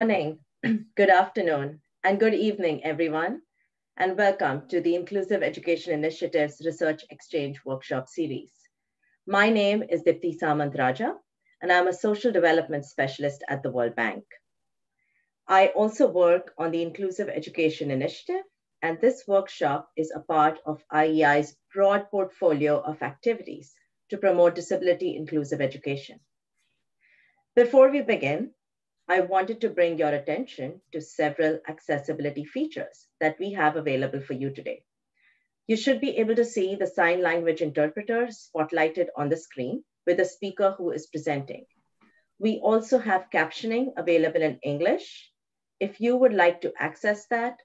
morning, good afternoon, and good evening, everyone, and welcome to the Inclusive Education Initiative's Research Exchange Workshop Series. My name is Deepti Samant Raja, and I'm a social development specialist at the World Bank. I also work on the Inclusive Education Initiative, and this workshop is a part of IEI's broad portfolio of activities to promote disability inclusive education. Before we begin, I wanted to bring your attention to several accessibility features that we have available for you today. You should be able to see the sign language interpreter spotlighted on the screen with the speaker who is presenting. We also have captioning available in English. If you would like to access that,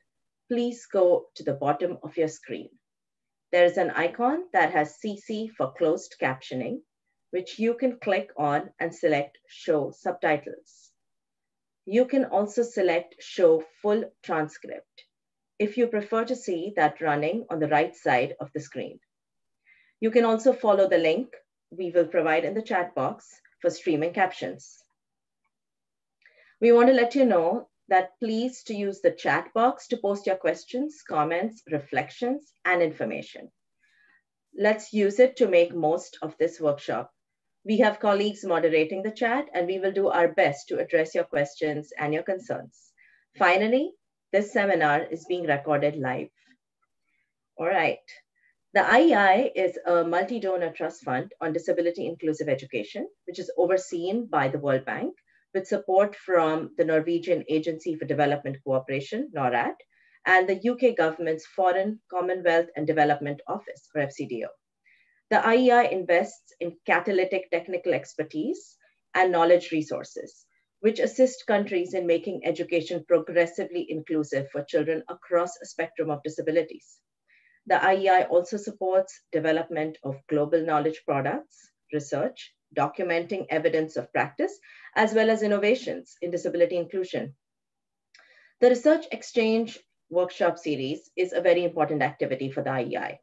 please go to the bottom of your screen. There is an icon that has CC for closed captioning, which you can click on and select Show Subtitles. You can also select Show Full Transcript if you prefer to see that running on the right side of the screen. You can also follow the link we will provide in the chat box for streaming captions. We want to let you know that please to use the chat box to post your questions, comments, reflections, and information. Let's use it to make most of this workshop we have colleagues moderating the chat and we will do our best to address your questions and your concerns. Finally, this seminar is being recorded live. All right. The IEI is a multi-donor trust fund on disability inclusive education, which is overseen by the World Bank with support from the Norwegian Agency for Development Cooperation, NORAD, and the UK government's Foreign, Commonwealth and Development Office, or FCDO. The IEI invests in catalytic technical expertise and knowledge resources, which assist countries in making education progressively inclusive for children across a spectrum of disabilities. The IEI also supports development of global knowledge products, research, documenting evidence of practice, as well as innovations in disability inclusion. The Research Exchange Workshop Series is a very important activity for the IEI.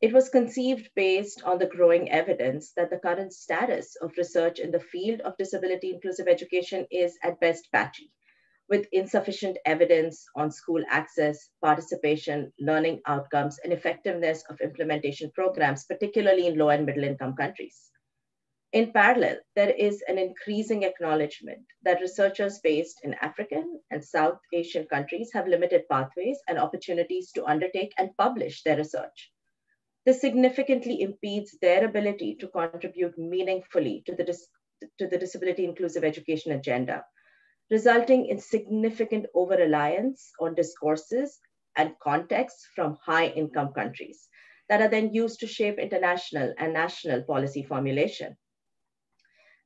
It was conceived based on the growing evidence that the current status of research in the field of disability inclusive education is at best patchy, with insufficient evidence on school access, participation, learning outcomes, and effectiveness of implementation programs, particularly in low and middle income countries. In parallel, there is an increasing acknowledgement that researchers based in African and South Asian countries have limited pathways and opportunities to undertake and publish their research. This significantly impedes their ability to contribute meaningfully to the, to the disability inclusive education agenda, resulting in significant over-reliance on discourses and contexts from high-income countries that are then used to shape international and national policy formulation.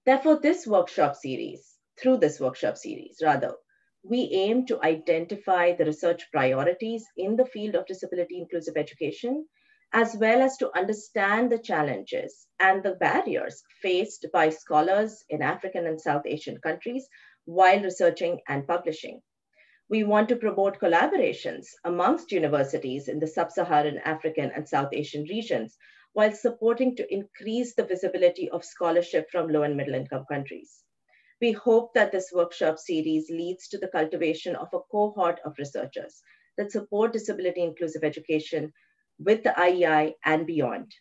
Therefore, this workshop series, through this workshop series rather, we aim to identify the research priorities in the field of disability inclusive education as well as to understand the challenges and the barriers faced by scholars in African and South Asian countries while researching and publishing. We want to promote collaborations amongst universities in the sub-Saharan African and South Asian regions while supporting to increase the visibility of scholarship from low and middle income countries. We hope that this workshop series leads to the cultivation of a cohort of researchers that support disability inclusive education with the IEI and beyond.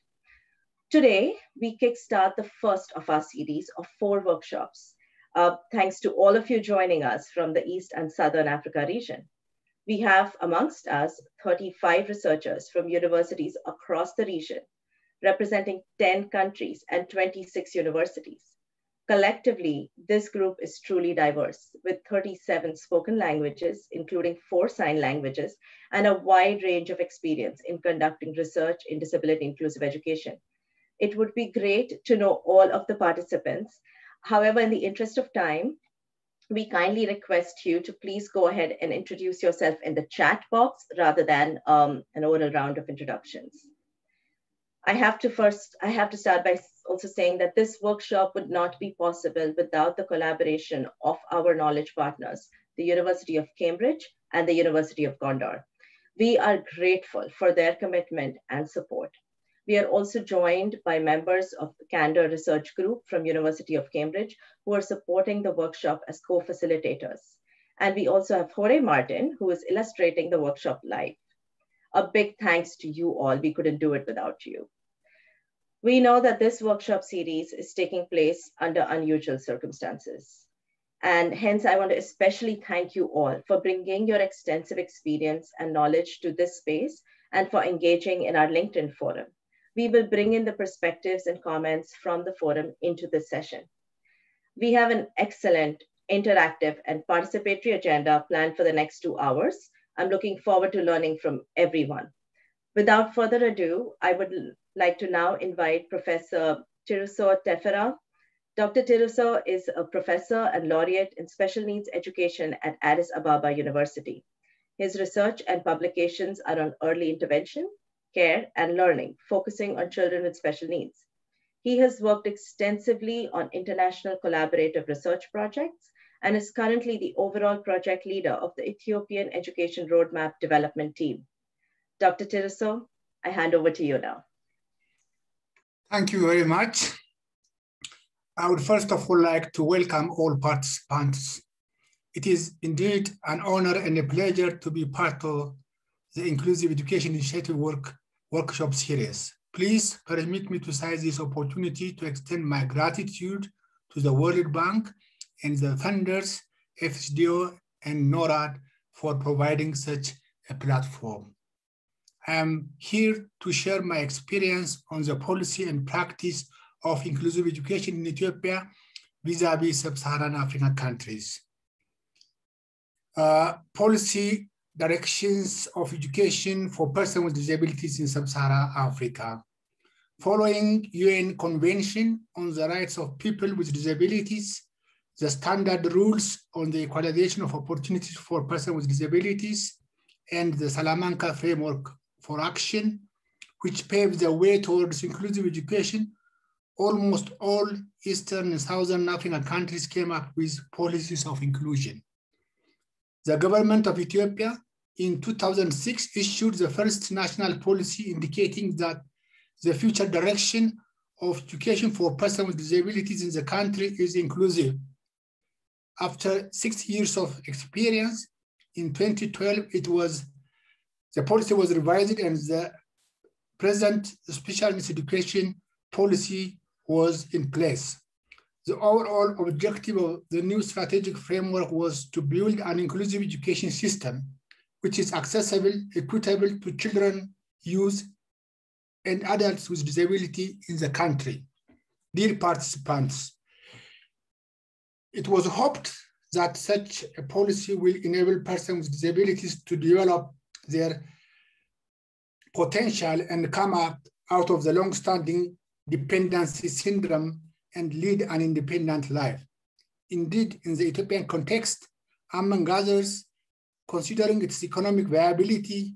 Today, we kickstart the first of our series of four workshops, uh, thanks to all of you joining us from the East and Southern Africa region. We have amongst us 35 researchers from universities across the region, representing 10 countries and 26 universities. Collectively, this group is truly diverse with 37 spoken languages, including four sign languages, and a wide range of experience in conducting research in disability inclusive education. It would be great to know all of the participants. However, in the interest of time, we kindly request you to please go ahead and introduce yourself in the chat box rather than um, an oral round of introductions. I have to first, I have to start by also saying that this workshop would not be possible without the collaboration of our knowledge partners, the University of Cambridge and the University of Gondar. We are grateful for their commitment and support. We are also joined by members of the Candor Research Group from University of Cambridge who are supporting the workshop as co-facilitators. And we also have Jorge Martin, who is illustrating the workshop live. A big thanks to you all. We couldn't do it without you. We know that this workshop series is taking place under unusual circumstances. And hence, I want to especially thank you all for bringing your extensive experience and knowledge to this space and for engaging in our LinkedIn forum. We will bring in the perspectives and comments from the forum into this session. We have an excellent interactive and participatory agenda planned for the next two hours. I'm looking forward to learning from everyone. Without further ado, I would like to now invite Professor Tirussew Teferra. Dr. Tirussew is a professor and laureate in special needs education at Addis Ababa University. His research and publications are on early intervention, care, and learning, focusing on children with special needs. He has worked extensively on international collaborative research projects and is currently the overall project leader of the Ethiopian Education Roadmap Development Team. Dr. Tiruso, I hand over to you now. Thank you very much. I would first of all like to welcome all participants. It is indeed an honor and a pleasure to be part of the Inclusive Education Initiative work, workshop series. Please permit me to seize this opportunity to extend my gratitude to the World Bank and the funders, FCDO and NORAD for providing such a platform. I am here to share my experience on the policy and practice of inclusive education in Ethiopia vis-a-vis sub-Saharan African countries. Uh, policy directions of education for persons with disabilities in sub-Saharan Africa. Following UN Convention on the Rights of People with Disabilities, the standard rules on the equalization of opportunities for persons with disabilities, and the Salamanca Framework for Action, which paves the way towards inclusive education, almost all Eastern and Southern African countries came up with policies of inclusion. The government of Ethiopia in 2006 issued the first national policy indicating that the future direction of education for persons with disabilities in the country is inclusive. After six years of experience, in 2012, it was the policy was revised and the present special education policy was in place. The overall objective of the new strategic framework was to build an inclusive education system which is accessible, equitable to children, youth, and adults with disability in the country. Dear participants, it was hoped that such a policy will enable persons with disabilities to develop their potential and come out, out of the long-standing dependency syndrome and lead an independent life. Indeed, in the Ethiopian context, among others, considering its economic viability,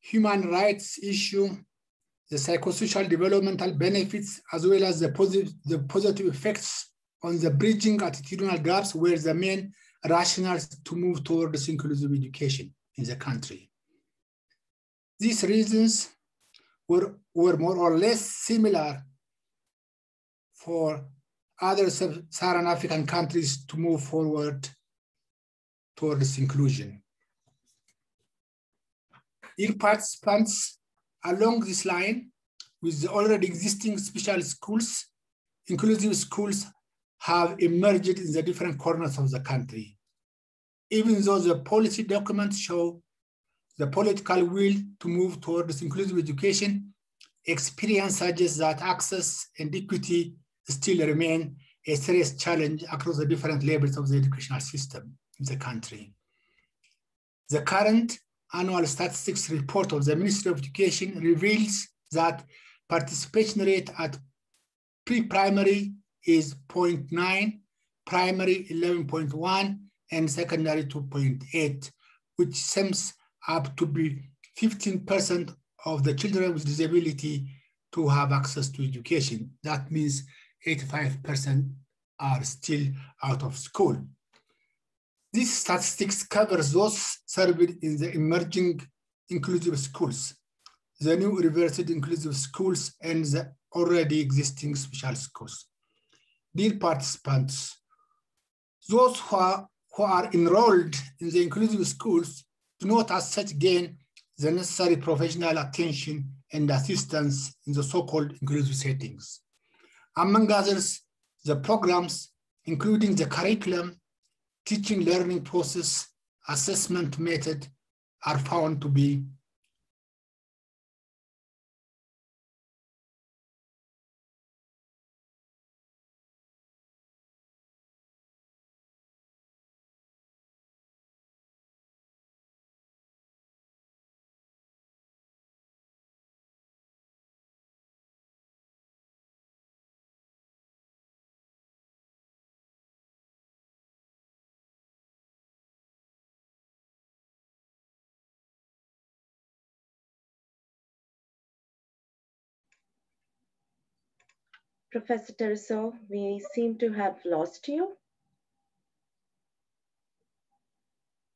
human rights issue, the psychosocial developmental benefits, as well as the positive, the positive effects on the bridging attitudinal gaps were the main rationales to move towards inclusive education in the country. These reasons were, were more or less similar for other sub-Saharan African countries to move forward towards inclusion. Dear participants, along this line, with the already existing special schools, inclusive schools have emerged in the different corners of the country. Even though the policy documents show the political will to move towards inclusive education, experience suggests that access and equity still remain a serious challenge across the different levels of the educational system in the country. The current annual statistics report of the Ministry of Education reveals that participation rate at pre-primary is 0.9, primary 11.1, and secondary 2.8, which seems up to be 15% of the children with disability to have access to education. That means 85% are still out of school. These statistics covers those served in the emerging inclusive schools, the new reversed inclusive schools, and the already existing special schools. Dear participants, those who, are, who are enrolled in the inclusive schools do not as such gain the necessary professional attention and assistance in the so-called inclusive settings. Among others, the programs, including the curriculum, teaching learning process, assessment method, are found to be Professor Turiso, we seem to have lost you.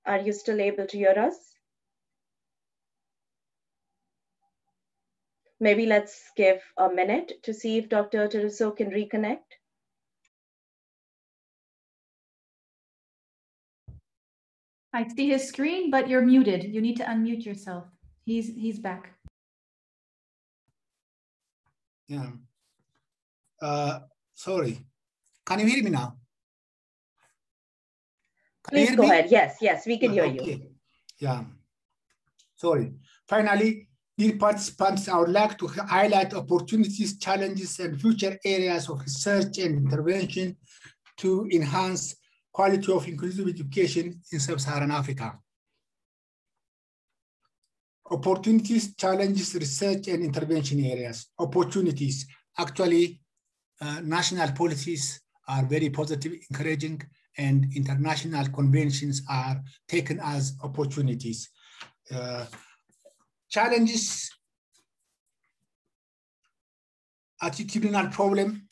Are you still able to hear us? Maybe let's give a minute to see if Dr. Turiso can reconnect. I see his screen, but you're muted. You need to unmute yourself. He's he's back. Yeah. Uh, sorry. Can you hear me now? Can Please go me? ahead. Yes, yes, we can hear you. Yeah. Sorry. Finally, dear participants, I would like to highlight opportunities, challenges, and future areas of research and intervention to enhance quality of inclusive education in sub-Saharan Africa. Opportunities, challenges, research, and intervention areas. Opportunities. Actually, uh, national policies are very positive, encouraging, and international conventions are taken as opportunities. Uh, challenges, attitudinal problem,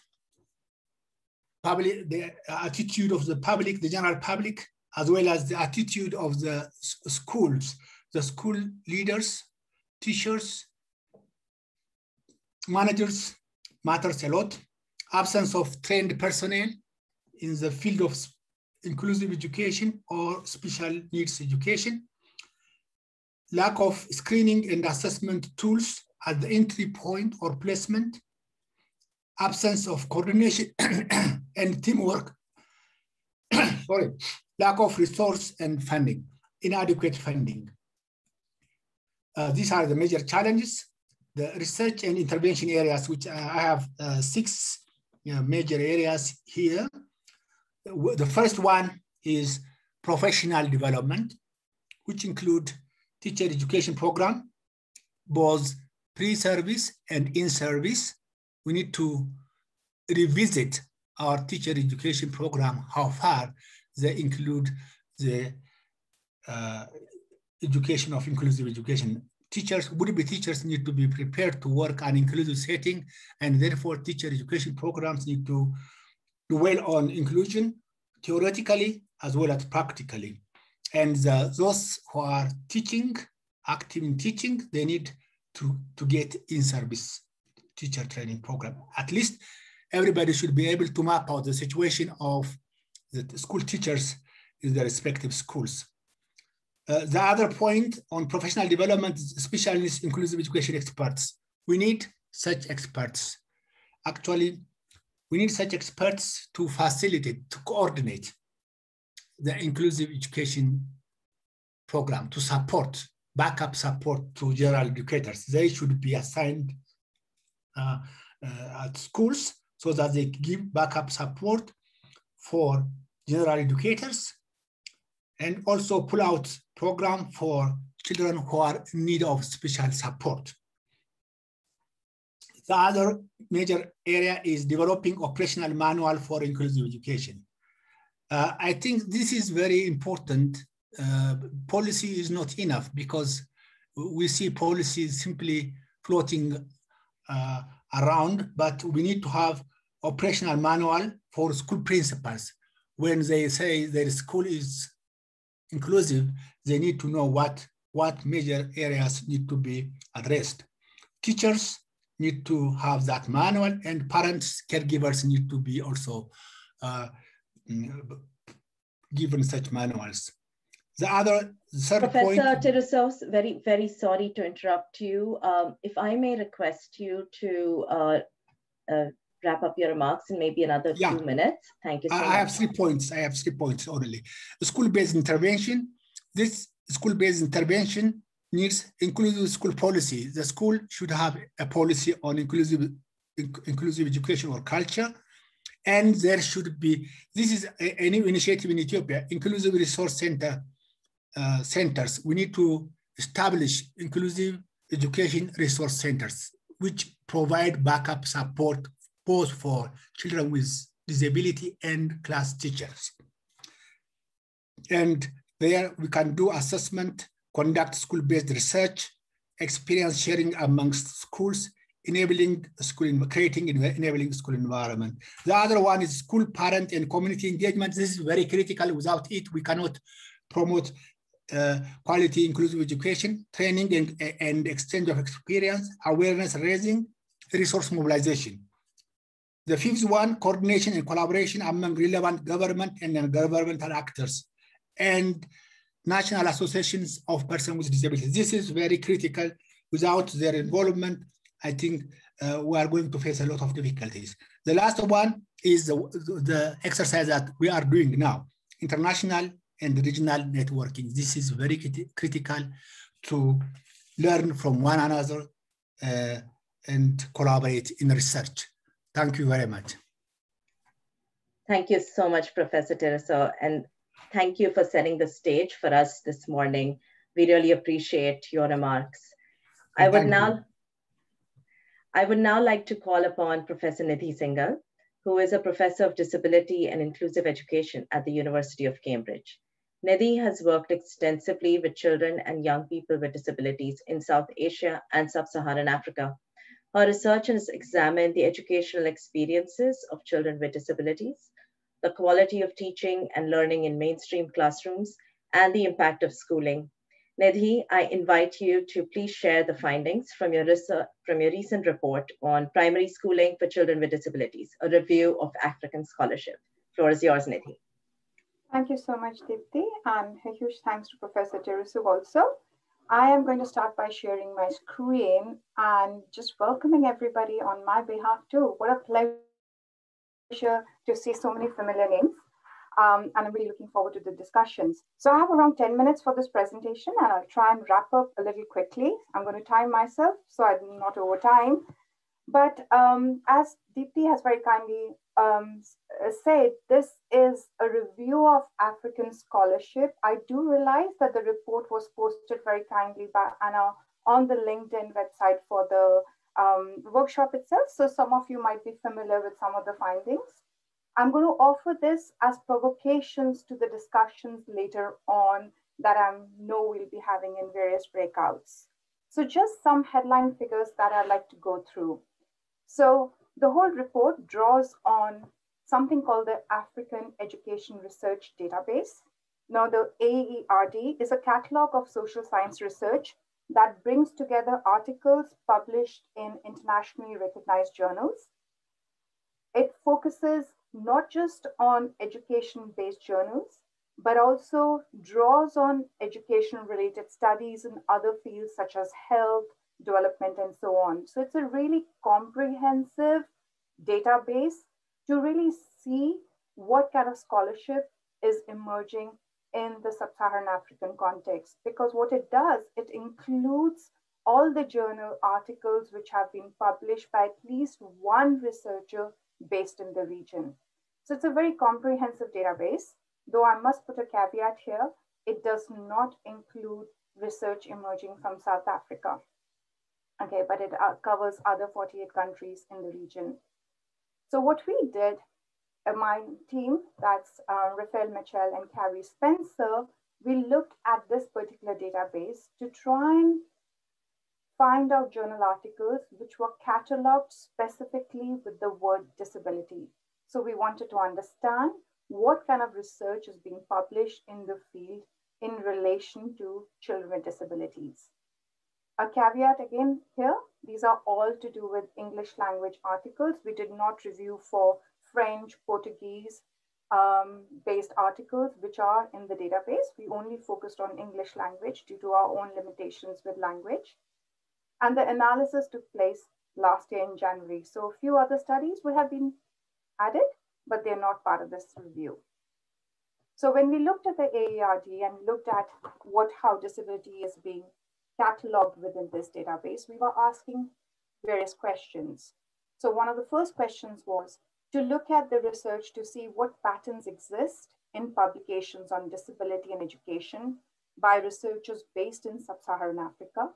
public, the attitude of the public, the general public, as well as the attitude of the schools, the school leaders, teachers, managers matters a lot. Absence of trained personnel in the field of inclusive education or special needs education. Lack of screening and assessment tools at the entry point or placement. Absence of coordination and teamwork. Sorry, lack of resource and funding, inadequate funding. Uh, these are the major challenges. The research and intervention areas, which I have uh, six you know, major areas here. The first one is professional development, which include teacher education program, both pre-service and in-service. We need to revisit our teacher education program, how far they include the uh, education of inclusive education. Teachers, would-be teachers need to be prepared to work on inclusive setting, and therefore teacher education programs need to dwell on inclusion theoretically as well as practically. And the, those who are teaching, active in teaching, they need to, to get in-service teacher training program. At least everybody should be able to map out the situation of the school teachers in their respective schools. Uh, the other point on professional development, specialist inclusive education experts. We need such experts. Actually, we need such experts to facilitate, to coordinate the inclusive education program, to support, backup support to general educators. They should be assigned uh, uh, at schools so that they give backup support for general educators and also pull out program for children who are in need of special support. The other major area is developing operational manual for inclusive education. Uh, I think this is very important. Uh, policy is not enough because we see policies simply floating uh, around, but we need to have operational manual for school principals. When they say their school is inclusive, they need to know what, what major areas need to be addressed. Teachers need to have that manual and parents, caregivers need to be also uh, given such manuals. The other the third Professor point, Tirusos, very, very sorry to interrupt you. Um, if I may request you to uh, uh, wrap up your remarks in maybe another Yeah. two minutes. Thank you so I, much. Have three points. I have three points only. School-based intervention. This school-based intervention needs inclusive school policy. The school should have a policy on inclusive inc- inclusive education or culture. And there should be, this is a, a new initiative in Ethiopia, inclusive resource center uh, centers. We need to establish inclusive education resource centers, which provide backup support both for children with disability and class teachers. And there we can do assessment, conduct school-based research, experience sharing amongst schools, enabling school, creating enabling school environment. The other one is school parent and community engagement. This is very critical. Without it, we cannot promote uh, quality inclusive education, training and, and exchange of experience, awareness raising, resource mobilization. The fifth one, coordination and collaboration among relevant government and non-governmental actors and national associations of persons with disabilities. This is very critical. Without their involvement, I think uh, we are going to face a lot of difficulties. The last one is the, the exercise that we are doing now, international and regional networking. This is very criti- critical to learn from one another uh, and collaborate in research. Thank you very much. Thank you so much, Professor Teraso, and thank you for setting the stage for us this morning. We really appreciate your remarks. I would now, I would now like to call upon Professor Nidhi Singal, who is a professor of disability and inclusive education at the University of Cambridge. Nidhi has worked extensively with children and young people with disabilities in South Asia and Sub-Saharan Africa. Her research has examined the educational experiences of children with disabilities, the quality of teaching and learning in mainstream classrooms, and the impact of schooling. Nidhi, I invite you to please share the findings from your, research, from your recent report on primary schooling for children with disabilities, a review of African scholarship. Floor is yours, Nidhi. Thank you so much, Deepti, and a huge thanks to Professor Terasu also. I am going to start by sharing my screen and just welcoming everybody on my behalf too. What a pleasure to see so many familiar names. Um, and I'm really looking forward to the discussions. So I have around 10 minutes for this presentation and I'll try and wrap up a little quickly. I'm going to time myself so I'm not over time. But um, as Deepti has very kindly um, said, this is a review of African scholarship. I do realize that the report was posted very kindly by Anna on the LinkedIn website for the um, workshop itself. So some of you might be familiar with some of the findings. I'm going to offer this as provocations to the discussions later on that I know we'll be having in various breakouts. So just some headline figures that I'd like to go through. So the whole report draws on something called the African Education Research Database. Now, the AERD is a catalog of social science research that brings together articles published in internationally recognized journals. It focuses not just on education based journals, but also draws on education related studies in other fields such as health, development, and so on. So it's a really comprehensive database to really see what kind of scholarship is emerging in the sub-Saharan African context. Because what it does, it includes all the journal articles which have been published by at least one researcher based in the region. So it's a very comprehensive database, though I must put a caveat here, it does not include research emerging from South Africa. Okay, but it uh, covers other 48 countries in the region. So what we did, my team, that's uh, Rafael Mitchell and Carrie Spencer, we looked at this particular database to try and find out journal articles which were cataloged specifically with the word disability. So we wanted to understand what kind of research is being published in the field in relation to children with disabilities. A caveat again here, these are all to do with English language articles. We did not review for French, Portuguese, um, based articles which are in the database. We only focused on English language due to our own limitations with language. And the analysis took place last year in January. So a few other studies would have been added, but they're not part of this review. So when we looked at the AERD and looked at what how disability is being cataloged within this database, we were asking various questions. So one of the first questions was to look at the research to see what patterns exist in publications on disability and education by researchers based in sub-Saharan Africa.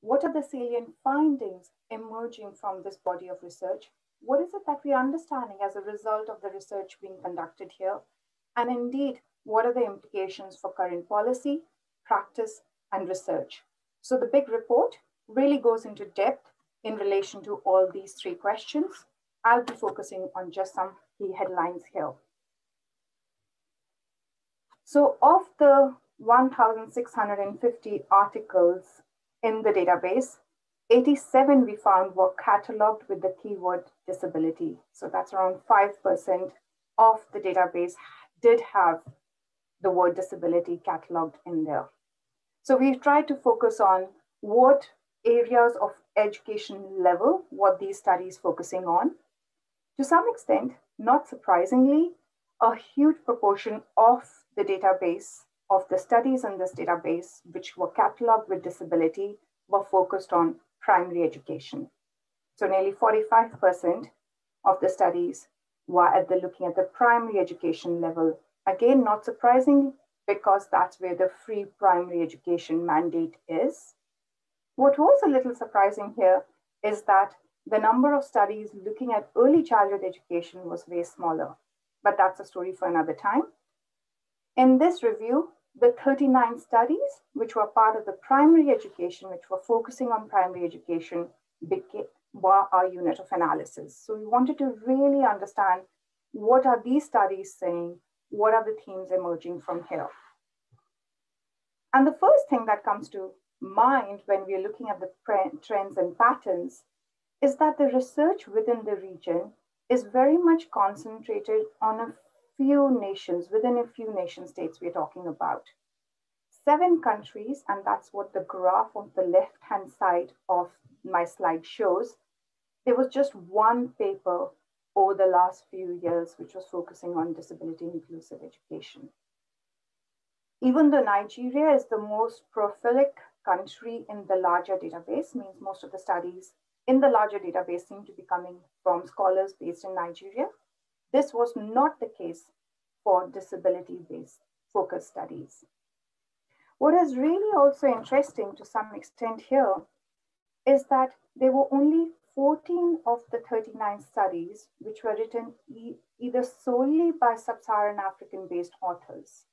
What are the salient findings emerging from this body of research? What is it that we're understanding as a result of the research being conducted here? And indeed, what are the implications for current policy, practice, and research? So the big report really goes into depth in relation to all these three questions. I'll be focusing on just some key headlines here. So of the 1,650 articles in the database, 87 we found were cataloged with the keyword disability. So that's around 5% of the database did have the word disability cataloged in there. So we've tried to focus on what areas of education level, what these studies focusing on. To some extent, not surprisingly, a huge proportion of the database, of the studies in this database, which were cataloged with disability, were focused on primary education. So nearly 45% of the studies were at the looking at the primary education level. Again, not surprising because that's where the free primary education mandate is. What was a little surprising here is that the number of studies looking at early childhood education was way smaller, but that's a story for another time. In this review, the 39 studies, which were part of the primary education, which were focusing on primary education, became, were our unit of analysis. So we wanted to really understand what are these studies saying? What are the themes emerging from here? And the first thing that comes to mind when we're looking at the trends and patterns is that the research within the region is very much concentrated on a few nations, within a few nation states we're talking about. Seven countries, and that's what the graph on the left-hand side of my slide shows. There was just one paper over the last few years which was focusing on disability inclusive education. Even though Nigeria is the most prolific country in the larger database, means most of the studies in the larger database seem to be coming from scholars based in Nigeria. This was not the case for disability-based focus studies. What is really also interesting to some extent here is that there were only 14 of the 39 studies which were written e either solely by sub-Saharan African-based authors,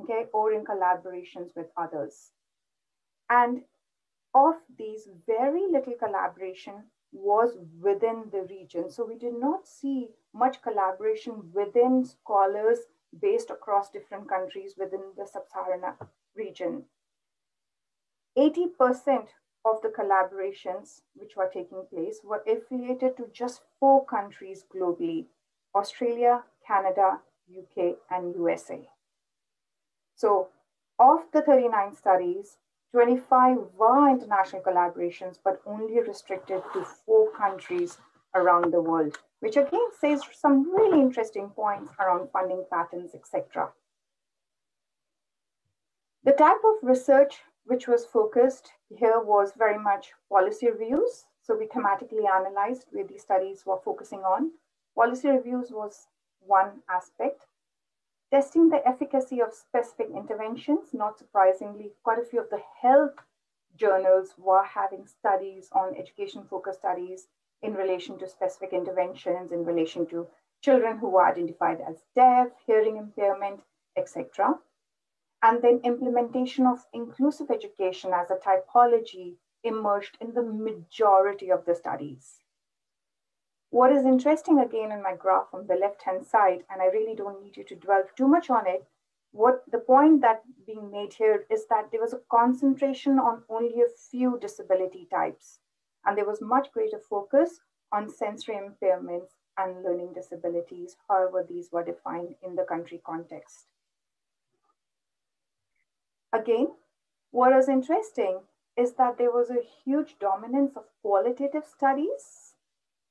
okay, or in collaborations with others. And of these, very little collaboration was within the region. So we did not see much collaboration within scholars based across different countries within the sub-Saharan region. 80% of the collaborations which were taking place were affiliated to just four countries globally, Australia, Canada, UK, and USA. So of the 39 studies, 25 were international collaborations, but only restricted to four countries around the world, which again says some really interesting points around funding patterns, etc. The type of research which was focused here was very much policy reviews. So we thematically analyzed where these studies were focusing on. Policy reviews was one aspect testing the efficacy of specific interventions. Not surprisingly, quite a few of the health journals were having studies on education focused studies in relation to specific interventions, in relation to children who were identified as deaf, hearing impairment, etc. And then implementation of inclusive education as a typology emerged in the majority of the studies. What is interesting again in my graph on the left-hand side, and I really don't need you to dwell too much on it, what the point that being made here is that there was a concentration on only a few disability types, and there was much greater focus on sensory impairments and learning disabilities, however these were defined in the country context. Again, what is interesting is that there was a huge dominance of qualitative studies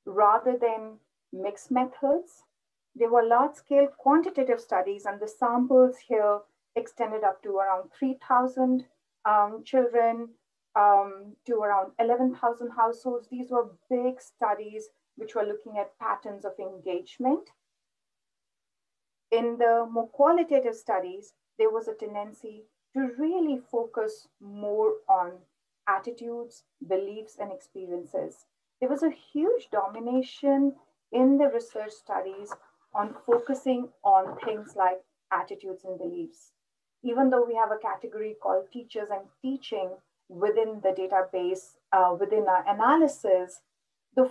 rather than mixed methods. There were large scale quantitative studies, and the samples here extended up to around 3,000 um, children um, to around 11,000 households. These were big studies which were looking at patterns of engagement. In the more qualitative studies, there was a tendency to really focus more on attitudes, beliefs, and experiences. There was a huge domination in the research studies on focusing on things like attitudes and beliefs. Even though we have a category called teachers and teaching within the database, uh, within our analysis, the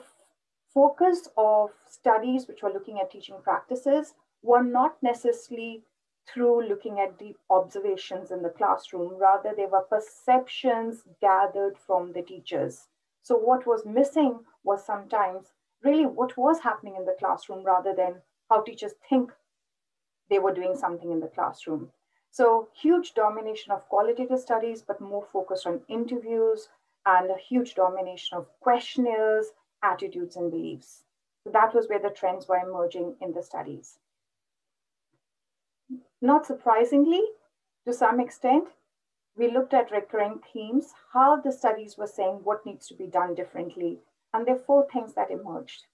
focus of studies which were looking at teaching practices were not necessarily through looking at deep observations in the classroom. Rather, they were perceptions gathered from the teachers. So, what was missing was sometimes really what was happening in the classroom rather than how teachers think they were doing something in the classroom. So, huge domination of qualitative studies, but more focused on interviews and a huge domination of questionnaires, attitudes, and beliefs. So, that was where the trends were emerging in the studies. Not surprisingly, to some extent, we looked at recurring themes, how the studies were saying what needs to be done differently, and there are four things that emerged.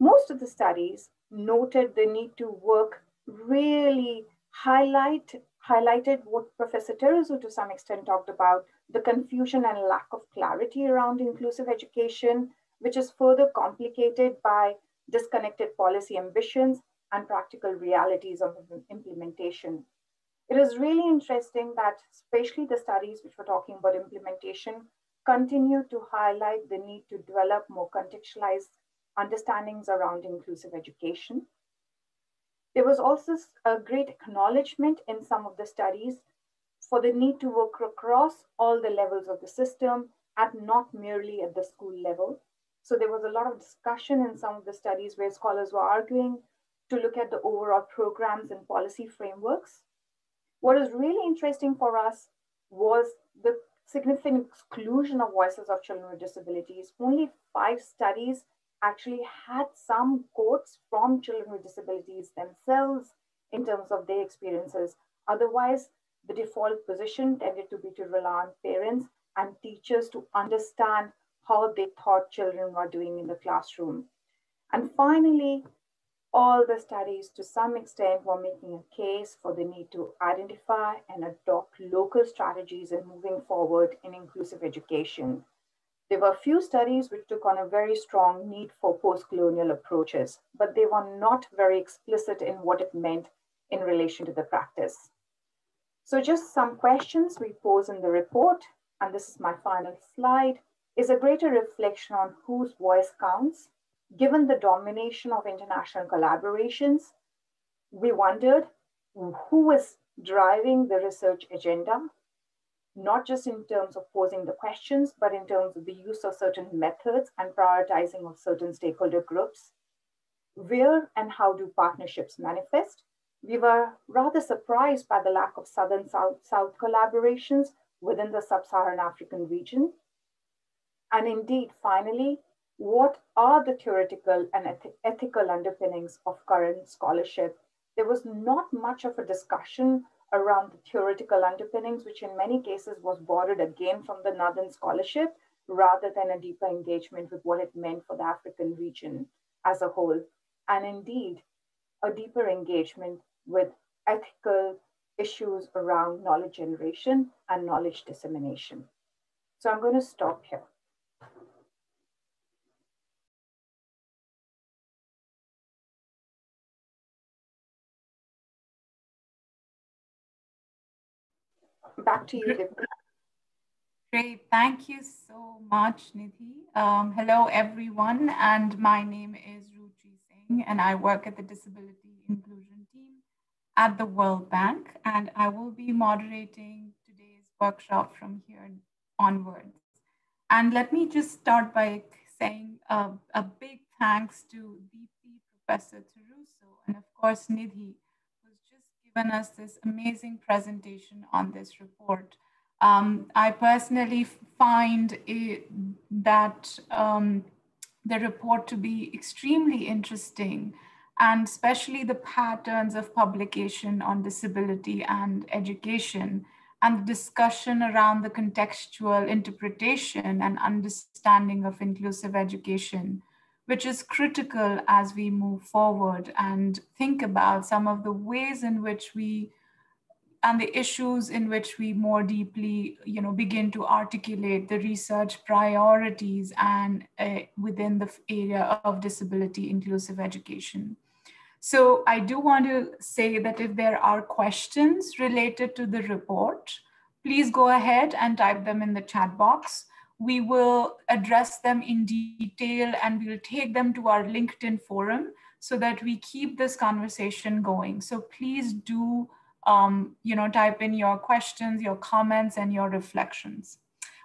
Most of the studies noted the need to work really highlight highlighted what Professor Terezu to some extent talked about, the confusion and lack of clarity around inclusive education, which is further complicated by disconnected policy ambitions and practical realities of implementation. It is really interesting that, especially the studies which were talking about implementation, continue to highlight the need to develop more contextualized understandings around inclusive education. There was also a great acknowledgement in some of the studies for the need to work across all the levels of the system and not merely at the school level. So there was a lot of discussion in some of the studies where scholars were arguing to look at the overall programs and policy frameworks. What is really interesting for us was the significant exclusion of voices of children with disabilities. Only five studies actually had some quotes from children with disabilities themselves in terms of their experiences. Otherwise, the default position tended to be to rely on parents and teachers to understand how they thought children were doing in the classroom. And finally, all the studies to some extent were making a case for the need to identify and adopt local strategies in moving forward in inclusive education. There were a few studies which took on a very strong need for post-colonial approaches, but they were not very explicit in what it meant in relation to the practice. So just some questions we pose in the report, and this is my final slide, is a greater reflection on whose voice counts given the domination of international collaborations, we wondered who was driving the research agenda, not just in terms of posing the questions, but in terms of the use of certain methods and prioritizing of certain stakeholder groups. Where and how do partnerships manifest? We were rather surprised by the lack of Southern South, South collaborations within the sub Saharan African region. And indeed, finally, what are the theoretical and eth ethical underpinnings of current scholarship? There was not much of a discussion around the theoretical underpinnings, which in many cases was borrowed again from the Northern scholarship, rather than a deeper engagement with what it meant for the African region as a whole. And indeed, a deeper engagement with ethical issues around knowledge generation and knowledge dissemination. So I'm going to stop here. Back to you, Great. Thank you so much, Nidhi. Um, hello, everyone. And my name is Ruchi Singh, and I work at the Disability Inclusion Team at the World Bank. And I will be moderating today's workshop from here onwards. And let me just start by saying uh, a big thanks to Deepti Professor Tarusu, and of course, Nidhi, given us this amazing presentation on this report. Um, I personally find it, that um, the report to be extremely interesting and especially the patterns of publication on disability and education and the discussion around the contextual interpretation and understanding of inclusive education, which is critical as we move forward and think about some of the ways in which we and the issues in which we more deeply you know begin to articulate the research priorities and uh, within the area of disability inclusive education so I do want to say that if there are questions related to the report, please go ahead and type them in the chat box. We will address them in detail and we'll take them to our LinkedIn forum so that we keep this conversation going. So please do um, you know, type in your questions, your comments, and your reflections.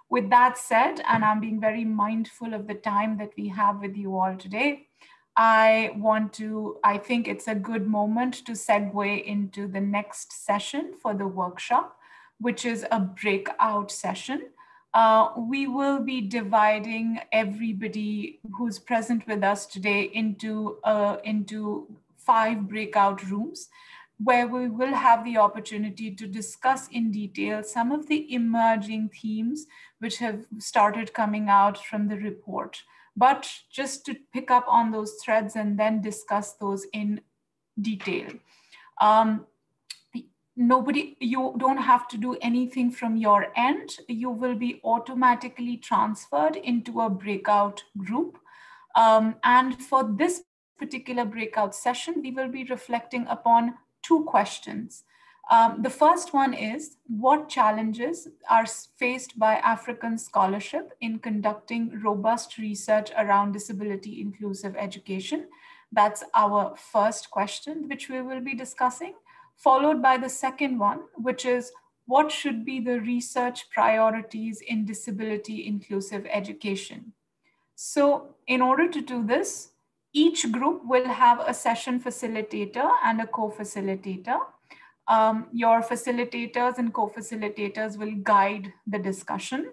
With that said, and I'm being very mindful of the time that we have with you all today, I want to, I think it's a good moment to segue into the next session for the workshop, which is a breakout session. Uh, we will be dividing everybody who's present with us today into, uh, into five breakout rooms where we will have the opportunity to discuss in detail some of the emerging themes which have started coming out from the report but just to pick up on those threads and then discuss those in detail. Um, nobody, you don't have to do anything from your end. You will be automatically transferred into a breakout group. Um, and for this particular breakout session, we will be reflecting upon two questions. Um, the first one is what challenges are faced by African scholarship in conducting robust research around disability inclusive education? That's our first question, which we will be discussing, followed by the second one, which is what should be the research priorities in disability inclusive education? So in order to do this, each group will have a session facilitator and a co-facilitator um, your facilitators and co-facilitators will guide the discussion.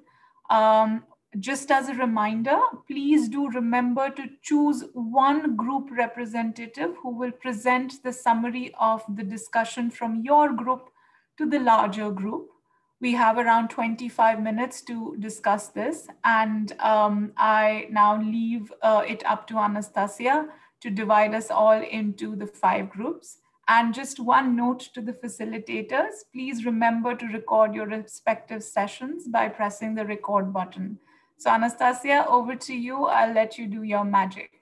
Um, just as a reminder, please do remember to choose one group representative who will present the summary of the discussion from your group to the larger group. We have around 25 minutes to discuss this. And um, I now leave uh, it up to Anastasia to divide us all into the five groups. And just one note to the facilitators, please remember to record your respective sessions by pressing the record button. So Anastasia, over to you. I'll let you do your magic.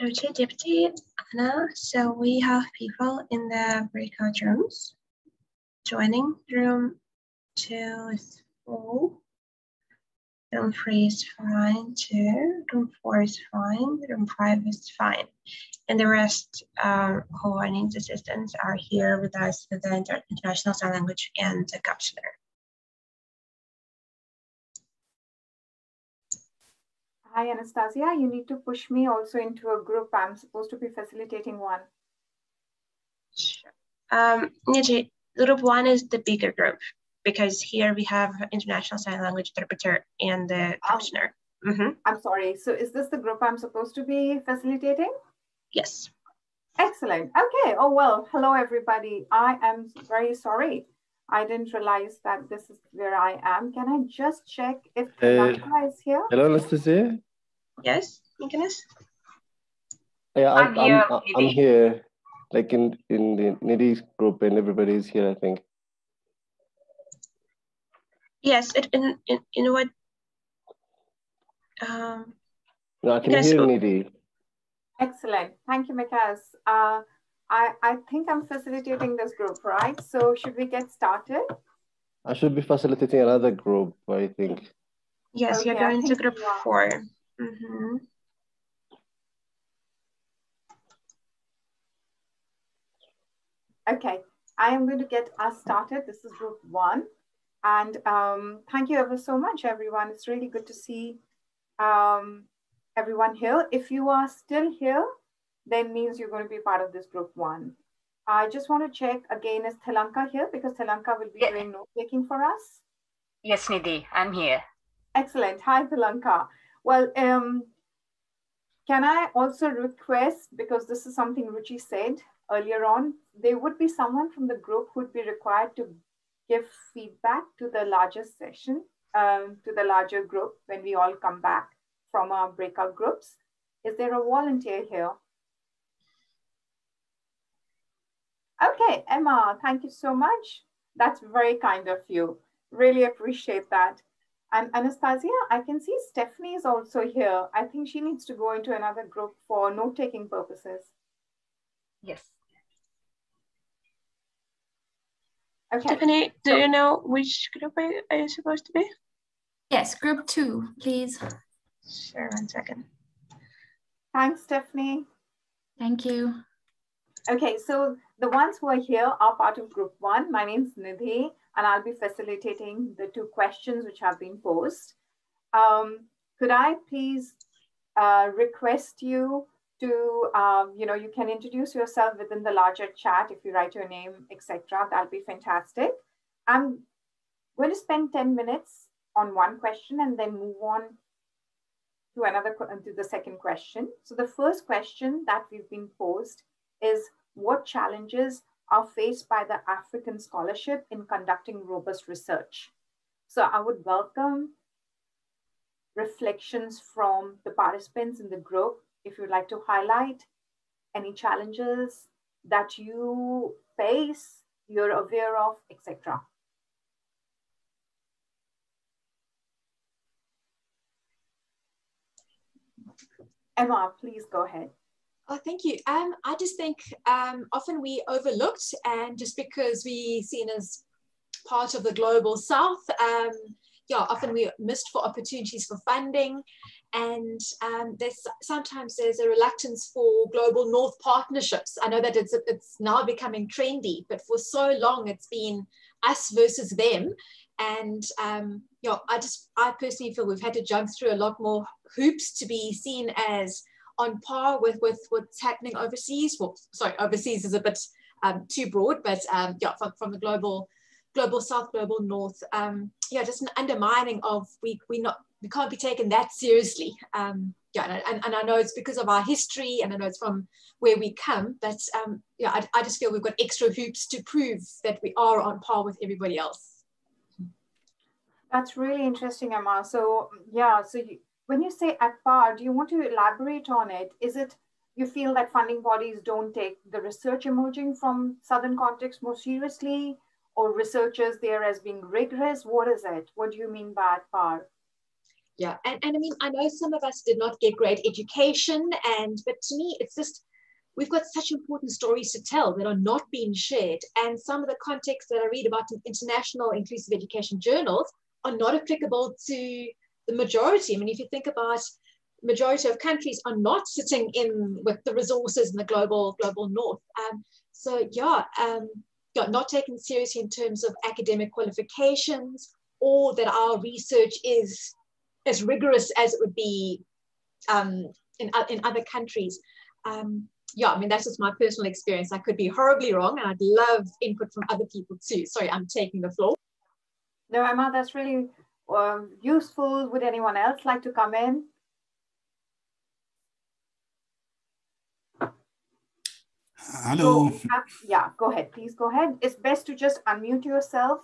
Ruchi Deepti Anna. So we have people in the breakout rooms. Joining room two is full. Room three is fine too. Room four is fine. Room five is fine. And the rest uh, who need assistance are here with us the Inter International Sign Language and the captioner. Hi, Anastasia. You need to push me also into a group. I'm supposed to be facilitating one. Sure. Um, Nidhi, group one is the bigger group because here we have international sign language interpreter and the captioner. Oh. Mm -hmm. I'm sorry. So is this the group I'm supposed to be facilitating? Yes. Excellent. Okay. Oh, well, hello, everybody. I am very sorry. I didn't realize that this is where I am. Can I just check if uh, is here? Hello, Anastasia. Yes, Nicholas? Yeah, I'm, I'm, here, I'm, I'm here, like in, in the Nidhi's group and everybody is here, I think. Yes, it, in, in, in what? Um, no, I can Yes. hear Nidhi. Excellent. Thank you, Mikas. Uh, I, I think I'm facilitating this group, right? So should we get started? I should be facilitating another group, I think. yes, you're going to group you four. Mhm. Okay, I am going to get us started. This is group one. And um, thank you ever so much, everyone. It's really good to see um, everyone here. If you are still here, then means you're going to be part of this group one. I just want to check again, is Telanka here? Because Telanka will be Yeah. doing note taking for us. Yes, Nidhi, I'm here. Excellent. Hi, Telanka. Well, um, can I also request, because this is something Ruchi said earlier on, there would be someone from the group who would be required to give feedback to the larger session, um, to the larger group when we all come back from our breakout groups. Is there a volunteer here? Okay, Emma, thank you so much. That's very kind of you. Really appreciate that. And Anastasia, I can see Stephanie is also here. I think she needs to go into another group for note-taking purposes. Yes. Okay, Stephanie, do So- you know which group are you, are you supposed to be? Yes, group two, please. Sure, one second. thanks, Stephanie. Thank you. Okay, so the ones who are here are part of group one. My name's Nidhi, and I'll be facilitating the two questions which have been posed. Um, could I please uh, request you to, um, you know, you can introduce yourself within the larger chat if you write your name, etc. That'll be fantastic. I'm going to spend 10 minutes on one question and then move on to another to the second question. So the first question that we've been posed is what challenges are faced by the African scholarship in conducting robust research? So I would welcome reflections from the participants in the group. If you'd like to highlight any challenges that you face, you're aware of, etc. Emma, please go ahead. Oh, thank you. Um, I just think um, often we overlooked, and just because we seen as part of the global south, um, yeah, often we missed for opportunities for funding, and um, there's sometimes there's a reluctance for global north partnerships. I know that it's it's now becoming trendy, but for so long it's been us versus them, and um, I just I personally feel we've had to jump through a lot more hoops to be seen as on par with with what's happening overseas. Well, sorry, overseas is a bit um, too broad, but um, yeah, from, from the global global south, global north, um, yeah, just an undermining of we we not we can't be taken that seriously. Um, yeah, and, and I know it's because of our history, and I know it's from where we come, but um, yeah, I, I just feel we've got extra hoops to prove that we are on par with everybody else. That's really interesting, Emma. So yeah, so you, when you say at par, do you want to elaborate on it? Is it you feel that funding bodies don't take the research emerging from Southern context more seriously, or researchers there as being rigorous? What is it? What do you mean by at par? Yeah, and, and I mean, I know some of us did not get great education, and but to me, it's just we've got such important stories to tell that are not being shared, and some of the context that I read about in international inclusive education journals are not applicable to the majority. I mean, if you think about majority of countries are not sitting in with the resources in the global global north. Um, so yeah, um, yeah, not taken seriously in terms of academic qualifications, or that our research is as rigorous as it would be um, in, in other countries. Um, yeah, I mean, that's just my personal experience. I could be horribly wrong, and I'd love input from other people too. Sorry, I'm taking the floor. No, Emma, that's really um, useful. Would anyone else like to come in? Hello. So, uh, yeah, go ahead. Please go ahead. It's best to just unmute yourself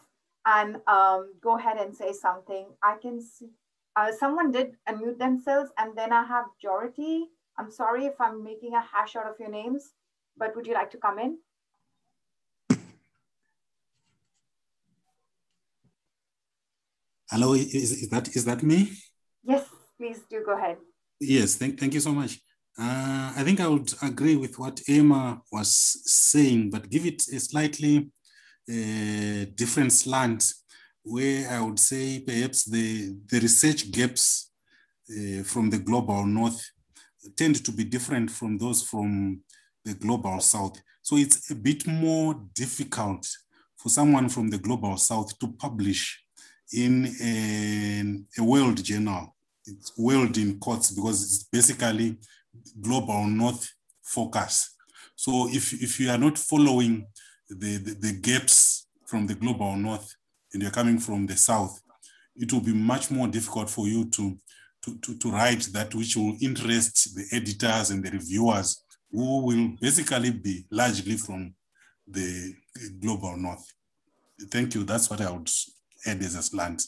and um, go ahead and say something. I can see uh, someone did unmute themselves, and then I have Jority. I'm sorry if I'm making a hash out of your names, but would you like to come in? Hello, is, is that is that me? Yes, please do go ahead. Yes, thank, thank you so much. Uh, I think I would agree with what Emma was saying, but give it a slightly uh, different slant where I would say perhaps the, the research gaps uh, from the global north tend to be different from those from the global south. So it's a bit more difficult for someone from the global south to publish in a, a world journal. It's world in quotes because it's basically global north focus. So if, if you are not following the, the, the gaps from the global north and you're coming from the south, it will be much more difficult for you to, to, to, to write that which will interest the editors and the reviewers who will basically be largely from the global north. Thank you. That's what I would add as a slant.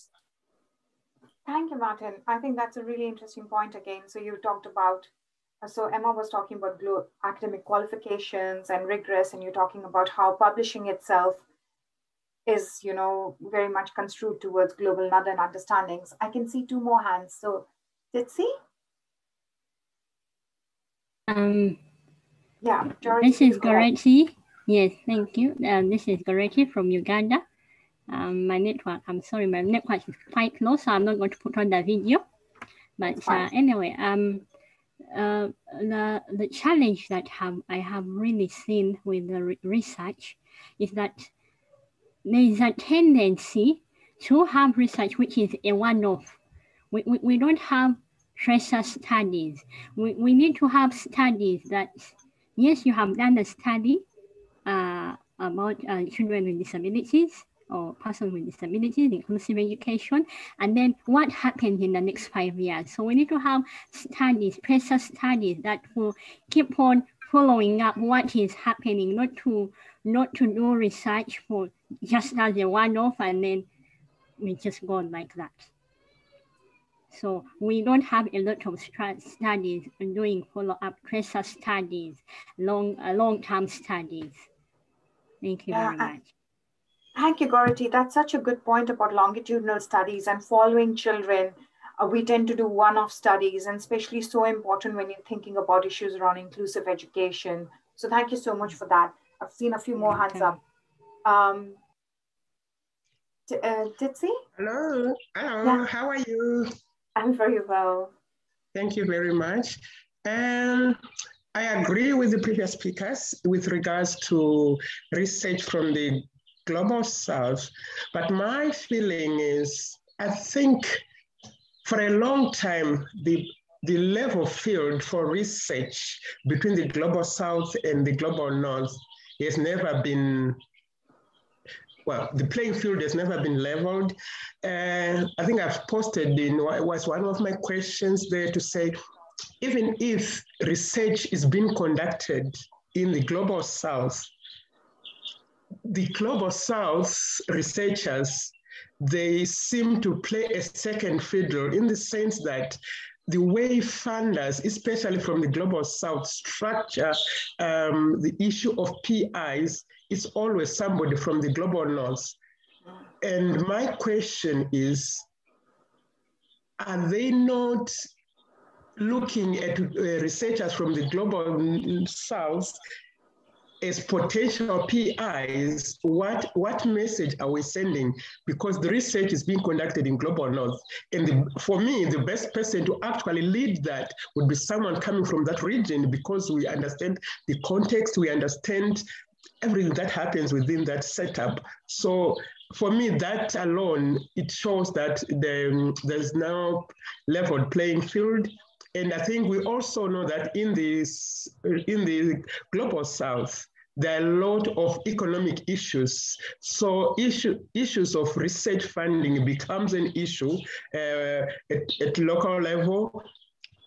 Thank you, Martin. I think that's a really interesting point again. So you talked about, so Emma was talking about academic qualifications and rigorous, and you're talking about how publishing itself is, you know, very much construed towards global northern understandings. I can see two more hands. So, Ditsi? Um, yeah, Dorothy, this is Goretti. Yes, thank you. Uh, this is Goretti from Uganda. Um, my network, I'm sorry, my network is quite low, so I'm not going to put on the video. But uh, anyway, um, uh, the, the challenge that have, I have really seen with the re research is that there is a tendency to have research which is a one-off. We, we, we don't have tracer studies. We, we need to have studies that, yes, you have done a study uh, about uh, children with disabilities or persons with disabilities, inclusive education, and then what happens in the next five years. So we need to have studies, tracer studies that will keep on following up what is happening, not to not to do research for just as a one-off and then we just go like that. So we don't have a lot of studies doing follow-up tracer studies, long uh, long-term studies. Thank you yeah, very much. Thank you, Goretti. That's such a good point about longitudinal studies and following children. Uh, we tend to do one-off studies, and especially so important when you're thinking about issues around inclusive education. So thank you so much for that. I've seen a few more hands up. Um, uh, Ditsi? Hello, hello, yeah. how are you? I'm very well. Thank you very much. And I agree with the previous speakers with regards to research from the global south, but my feeling is I think for a long time, the the level field for research between the global south and the global north has never been well, the playing field has never been leveled. And I think I've posted in was one of my questions there to say, even if research is being conducted in the global south, the global south researchers, they seem to play a second fiddle in the sense that the way funders, especially from the global south, structure um, the issue of PIs is always somebody from the global north. And my question is, are they not looking at uh, researchers from the global south as potential PIs, what, what message are we sending? Because the research is being conducted in Global North. And the, for me, the best person to actually lead that would be someone coming from that region because we understand the context, we understand everything that happens within that setup. So for me, that alone, it shows that the, um, there's now leveled playing field and I think we also know that in this in the global south, there are a lot of economic issues. So issue, issues of research funding becomes an issue uh, at, at local level.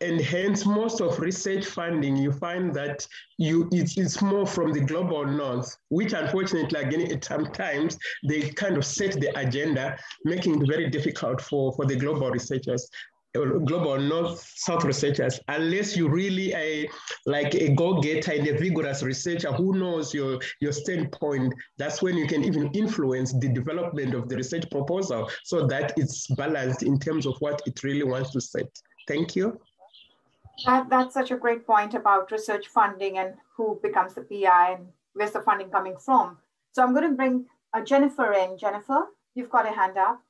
And hence, most of research funding, you find that you it's, it's more from the global north, which unfortunately, again, sometimes they kind of set the agenda, making it very difficult for, for the global researchers. Global north south researchers unless you really a like a go-getter and a vigorous researcher who knows your your standpoint that's when you can even influence the development of the research proposal. So that it's balanced in terms of what it really wants to set. Thank you. That, that's such a great point about research funding and who becomes the PI and where's the funding coming from. So i'm going to bring uh, jennifer in. Jennifer you've got a hand up.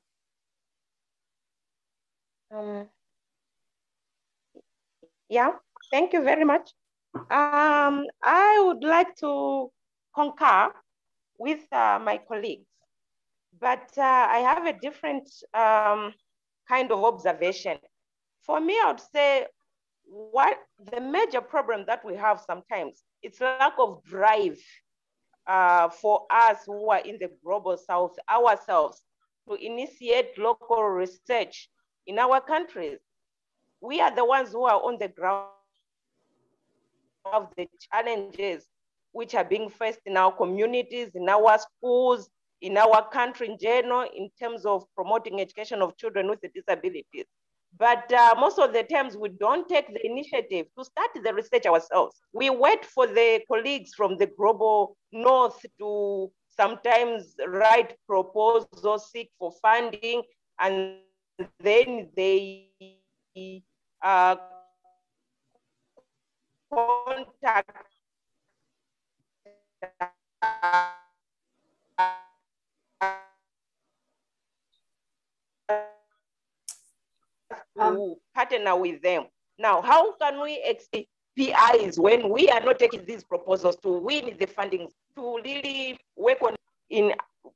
Um, yeah, thank you very much. Um, I would like to concur with uh, my colleagues, but uh, I have a different um, kind of observation. For me, I would say what the major problem that we have sometimes, it's lack of drive uh, for us who are in the global south ourselves to initiate local research in our countries. We are the ones who are on the ground of the challenges which are being faced in our communities, in our schools, in our country in general, in terms of promoting education of children with disabilities. But uh, most of the times we don't take the initiative to start the research ourselves. We wait for the colleagues from the global north to sometimes write proposals, seek for funding, and then they uh, contact to partner with them. Now, how can we expect PIs when we are not taking these proposals to win the funding to really work on in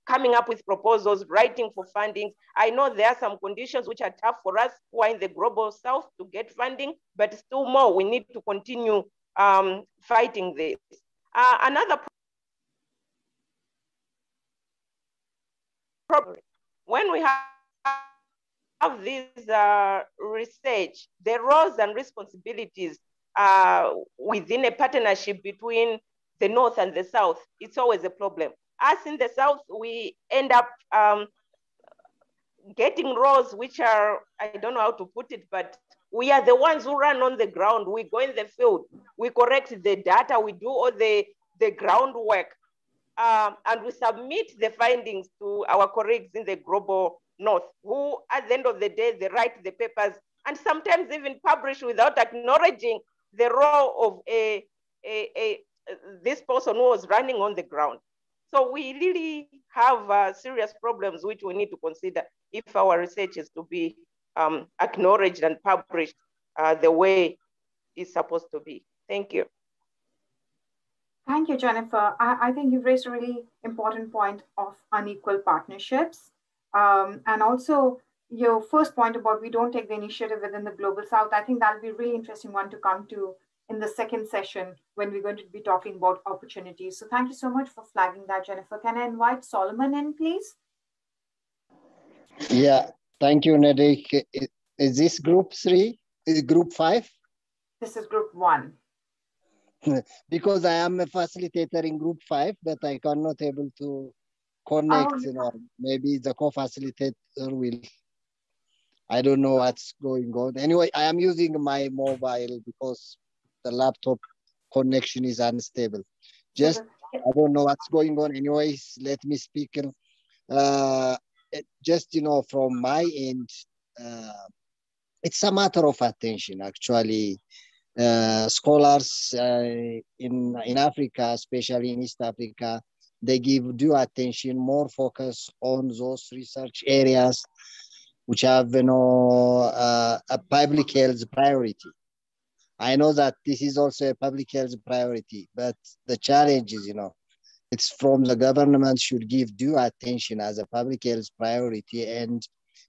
coming up with proposals, writing for funding. I know there are some conditions which are tough for us who are in the global south to get funding, but still more, we need to continue um, fighting this. Uh, another problem, when we have, this uh, research, the roles and responsibilities uh, within a partnership between the North and the South, it's always a problem us in the South, we end up um, getting roles which are, I don't know how to put it, but we are the ones who run on the ground. We go in the field, we correct the data, we do all the, the groundwork, um, and we submit the findings to our colleagues in the global north, who at the end of the day, they write the papers and sometimes even publish without acknowledging the role of a, a, a this person who was running on the ground. So we really have uh, serious problems which we need to consider if our research is to be um, acknowledged and published uh, the way it's supposed to be. Thank you. Thank you, Jennifer. I, I think you've raised a really important point of unequal partnerships. Um, and also your first point about we don't take the initiative within the Global South, I think that'll be a really interesting one to come to in the second session when we're going to be talking about opportunities. So thank you so much for flagging that, Jennifer. Can I invite Solomon in, please? Yeah, thank you, Nidhi. Is this group three? Is group five? This is group one. because I am a facilitator in group five, but I cannot able to connect, oh, you know, maybe the co-facilitator will I don't know what's going on. Anyway, I am using my mobile because the laptop connection is unstable. Just, I don't know what's going on. Anyways, let me speak. Uh, just, you know, from my end, uh, it's a matter of attention, actually. Uh, scholars uh, in, in Africa, especially in East Africa, they give due attention, more focus on those research areas which have you know, uh, a public health priority. I know that this is also a public health priority, but the challenge is, you know, it's from the government should give due attention as a public health priority and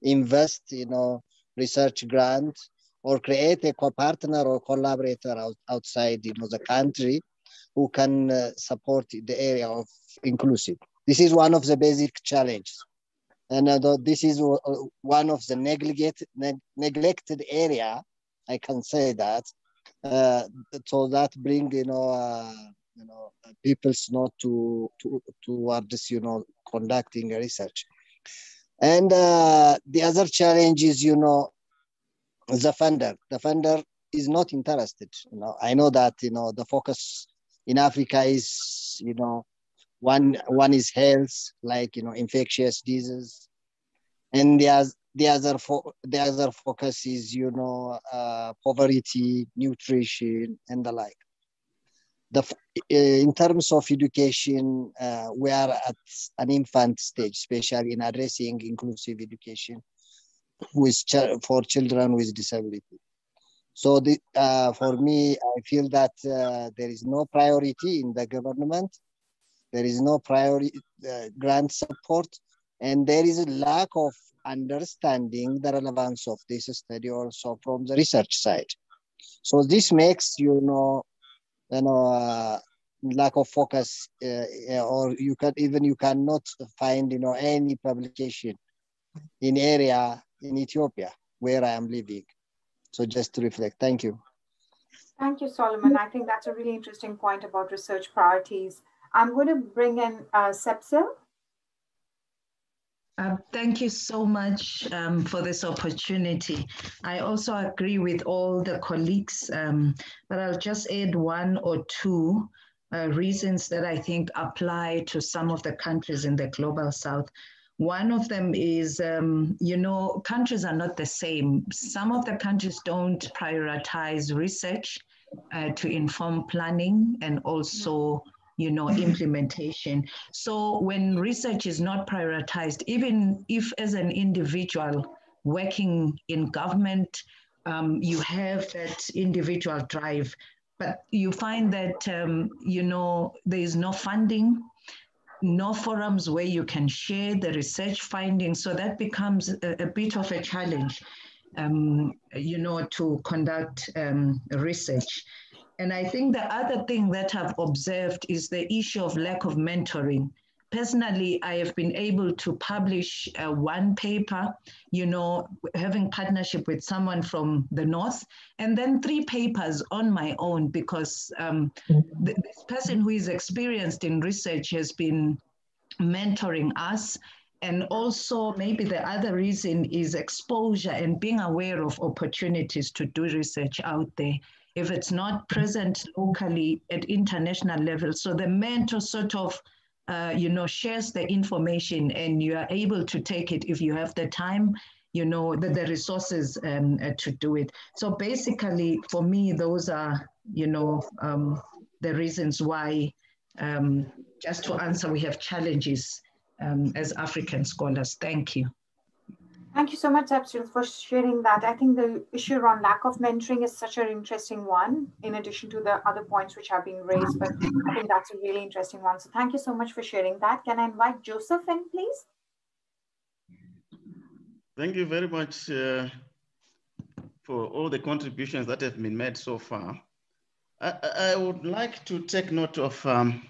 invest, you know, research grant or create a co-partner or collaborator out, outside, you know, the country who can uh, support the area of inclusive. This is one of the basic challenges. And uh, this is uh, one of the neglected, neg neglected area, I can say that, uh, so that bring you know uh, you know people's not to to towards you know conducting research and uh, the other challenge is you know the funder. The funder is not interested. You know, I know that you know the focus in Africa is you know one one is health, like you know infectious diseases and the the other fo- the other focus is you know uh, poverty, nutrition, and the like. The in terms of education, uh, we are at an infant stage, especially in addressing inclusive education with ch- for children with disability. So the, uh, for me, I feel that uh, there is no priority in the government. There is no priority uh, grant support, and there is a lack of understanding the relevance of this study also from the research side. So this makes you know, you know, uh, lack of focus, uh, or you can even you cannot find you know any publication in area in Ethiopia where I am living. So just to reflect, thank you. Thank you, Solomon. I think that's a really interesting point about research priorities. I'm going to bring in uh, Sepsil. Uh, thank you so much um, for this opportunity. I also agree with all the colleagues, um, but I'll just add one or two uh, reasons that I think apply to some of the countries in the global south. One of them is, um, you know, countries are not the same. Some of the countries don't prioritize research uh, to inform planning and also you know, implementation. So when research is not prioritized, even if as an individual working in government, um, you have that individual drive, but you find that, um, you know, there is no funding, no forums where you can share the research findings. So that becomes a, a bit of a challenge, um, you know, to conduct um, research. And I think the other thing that I've observed is the issue of lack of mentoring. Personally, I have been able to publish uh, one paper, you know, having partnership with someone from the North, and then three papers on my own because um, th this person who is experienced in research has been mentoring us. And also, maybe the other reason is exposure and being aware of opportunities to do research out there if it's not present locally at international level. So the mentor sort of, uh, you know, shares the information and you are able to take it if you have the time, you know, the, the resources um, uh, to do it. So basically, for me, those are, you know, um, the reasons why, um, just to answer, we have challenges um, as African scholars. Thank you. Thank you so much, Abdul, for sharing that. I think the issue around lack of mentoring is such an interesting one, in addition to the other points which have been raised. But I think that's a really interesting one. So thank you so much for sharing that. Can I invite Joseph in, please? Thank you very much uh, for all the contributions that have been made so far. I, I would like to take note of um,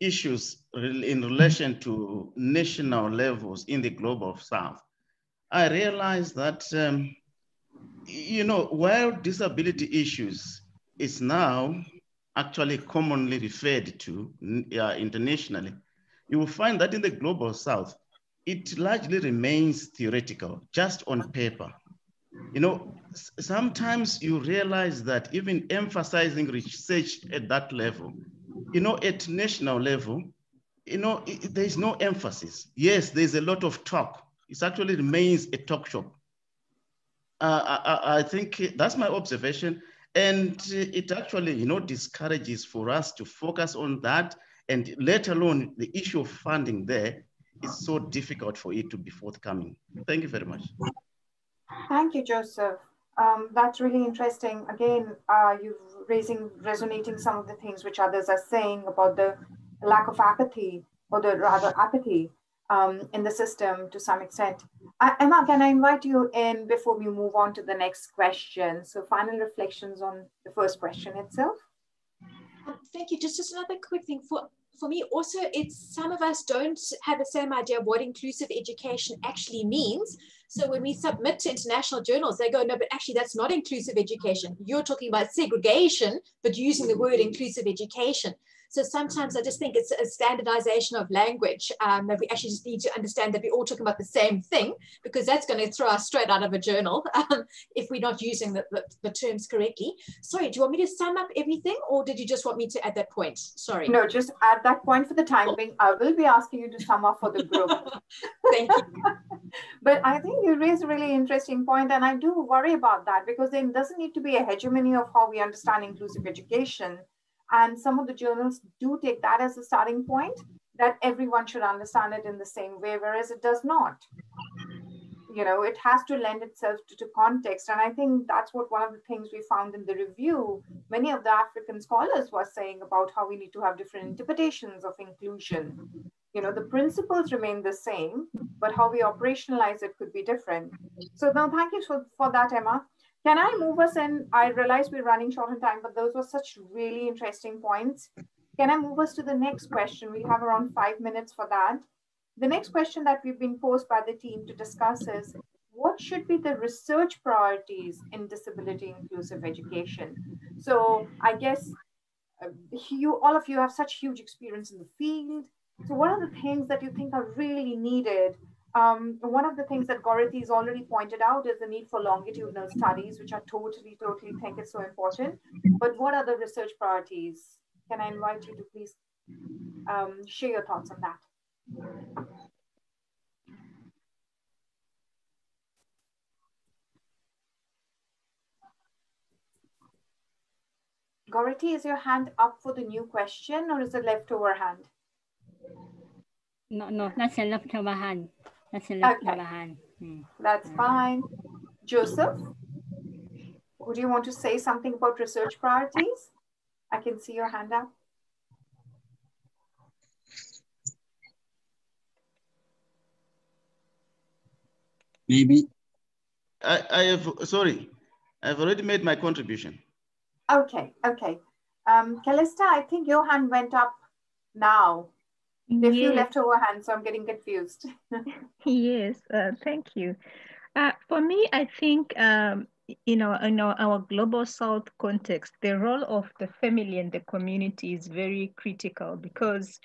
issues in relation to national levels in the global south. I realized that, um, you know, while disability issues is now actually commonly referred to uh, internationally, you will find that in the global south, it largely remains theoretical, just on paper. You know, sometimes you realize that even emphasizing research at that level, you know, at national level, you know, there's no emphasis. Yes, there's a lot of talk, it actually remains a talk shop. Uh, I, I, think that's my observation. And it actually, you know, discourages for us to focus on that. And let alone the issue of funding there is so difficult for it to be forthcoming. Thank you very much. Thank you, Joseph. Um, that's really interesting. Again, uh, you're raising, resonating some of the things which others are saying about the lack of apathy, or the rather apathy um, in the system to some extent. Emma, can I invite you in before we move on to the next question? So final reflections on the first question itself. Um, thank you. Just, just another quick thing for for me also it's some of us don't have the same idea of what inclusive education actually means so when we submit to international journals they go no but actually that's not inclusive education you're talking about segregation but using the word inclusive education So sometimes I just think it's a standardization of language um, that we actually just need to understand that we're all talking about the same thing because that's going to throw us straight out of a journal um, if we're not using the, the, the, terms correctly. Sorry, do you want me to sum up everything or did you just want me to add that point? Sorry. No, just add that point for the time being. I will be asking you to sum up for the group. Thank you. but I think you raised a really interesting point, and I do worry about that because there doesn't need to be a hegemony of how we understand inclusive education. And some of the journals do take that as a starting point that everyone should understand it in the same way, whereas it does not. You know, it has to lend itself to, to context. And I think that's what one of the things we found in the review. Many of the African scholars were saying about how we need to have different interpretations of inclusion. You know, the principles remain the same, but how we operationalize it could be different. So now thank you for, for that, Emma. Can I move us in? I realize we're running short on time, but those were such really interesting points. Can I move us to the next question? We have around five minutes for that. The next question that we've been posed by the team to discuss is, what should be the research priorities in disability inclusive education? So I guess uh, you, all of you have such huge experience in the field. So what are the things that you think are really needed um, one of the things that Gorethi has already pointed out is the need for longitudinal studies, which I totally, totally think is so important. But what are the research priorities? Can I invite you to please um, share your thoughts on that? Gorethi, is your hand up for the new question or is it leftover hand? No, no, that's a leftover hand. That's a okay. Hmm. That's fine. Joseph, would you want to say something about research priorities? I can see your hand up. Maybe. I, I have, sorry, I've already made my contribution. Okay, okay. Um, Calista, I think your hand went up now. There are few leftover hands, so I'm getting confused. yes, uh, thank you. Uh, for me, I think um, you know, in our, our global south context, the role of the family and the community is very critical because